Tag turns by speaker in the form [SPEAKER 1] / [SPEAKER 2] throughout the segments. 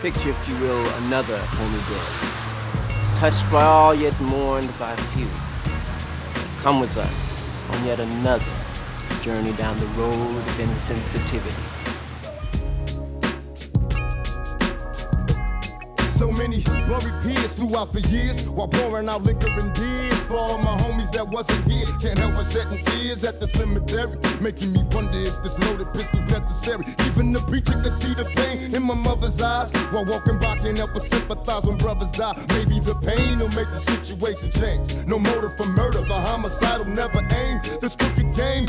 [SPEAKER 1] Picture, if you will, another homie day. Touched by all, yet mourned by few. Come with us on yet another journey down the road of insensitivity.
[SPEAKER 2] So many blurry peers throughout the years while pouring out liquor and beers for all my homies that wasn't here. Can't help but shedding tears at the cemetery, making me wonder if this loaded pistol's necessary. Even the preacher can see the pain in my mother's eyes while walking by. Can't help but sympathize when brothers die. Maybe the pain will make the situation change. No motive for murder, the homicidal never aim. This crooked game,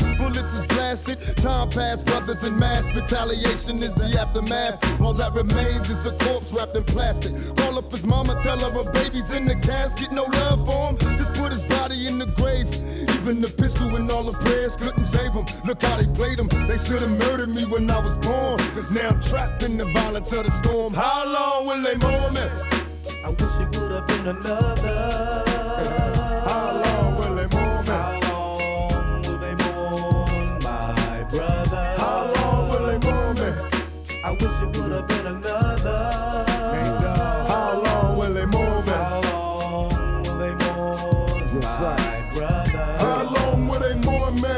[SPEAKER 2] Time passed, brothers in mass retaliation is the aftermath. All that remains is a corpse wrapped in plastic. Call up his mama, tell her her baby's in the casket. No love for him, just put his body in the grave. Even the pistol and all the prayers couldn't save him. Look how they played him. They should have murdered me when I was born. Cause now I'm trapped in the violence of the storm. How long will they mourn me?
[SPEAKER 3] I wish it would have been another. Brother?
[SPEAKER 2] How long will they mourn me?
[SPEAKER 3] I wish it would have been another.
[SPEAKER 2] How long will they mourn me?
[SPEAKER 3] How long will they mourn
[SPEAKER 2] Yes,
[SPEAKER 3] my brother?
[SPEAKER 2] How long will they mourn me?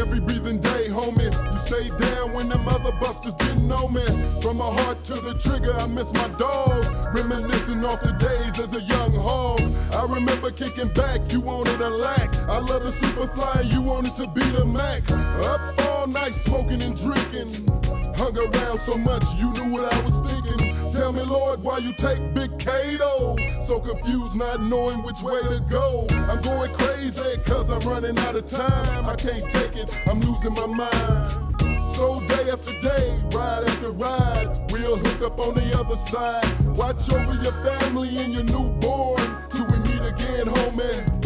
[SPEAKER 2] Every breathing day, homie. You stayed down when them other busters didn't know me. From my heart to the trigger, I miss my dog. Reminiscing off the days as a young hog. I remember kicking back, you wanted a lack. I love the superfly, you wanted to be the Mac. Up all night smoking and drinking. Hung around so much, you knew what I was thinking. Tell me, Lord, why you take Big Kato? So confused, not knowing which way to go. I'm going crazy, cause I'm running out of time. I can't take it, I'm losing my mind. So day after day, ride after ride, we'll hook up on the other side. Watch over your family and your newborn meet again, homie.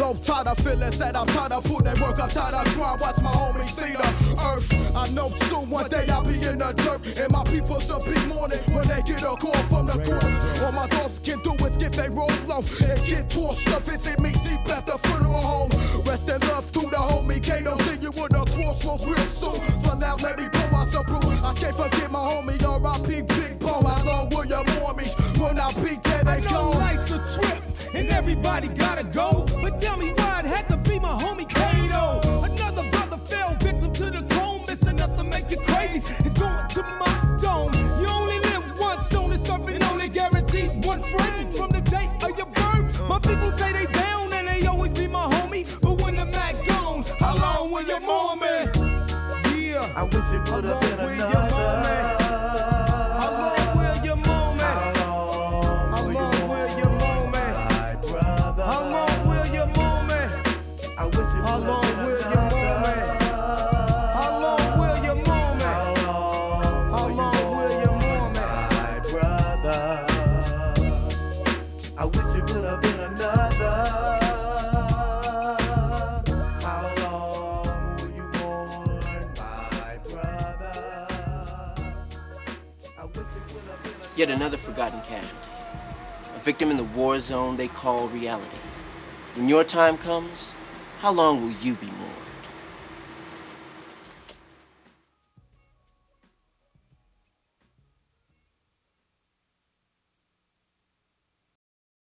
[SPEAKER 4] Although tired of feeling sad, I'm tired of put that work, I'm tired of trying watch my homies see the earth. I know soon one day I'll be in the dirt, and my people should be mourning when they get a call from the courts. All my thoughts can do is get they roll off and get tossed up. Visit me deep at the funeral home. Rest in love to the homie Kato. See you in the crossroads real soon. For now, let me pour out some brew. I can't forget my homie R.I.P. Big Paul. How long will you mourn me when I be dead
[SPEAKER 5] I
[SPEAKER 4] and
[SPEAKER 5] know
[SPEAKER 4] gone?
[SPEAKER 5] life's a trip, and everybody gotta go. But tell me why it had to be my homie Kato. Another brother fell victim to the chrome. It's enough to make you crazy. It's going to my dome. You only live once on this earth, and only guaranteed one friend from the date of your birth. My people say they down, and they always be my homie. But when the Mac gone, how long will you mourn me? Yeah.
[SPEAKER 3] I wish it would have been
[SPEAKER 5] How long will you mourn me?
[SPEAKER 3] another. I wish it have been another.
[SPEAKER 1] Yet another forgotten casualty. A victim in the war zone they call reality. When your time comes, how long will you be mourned?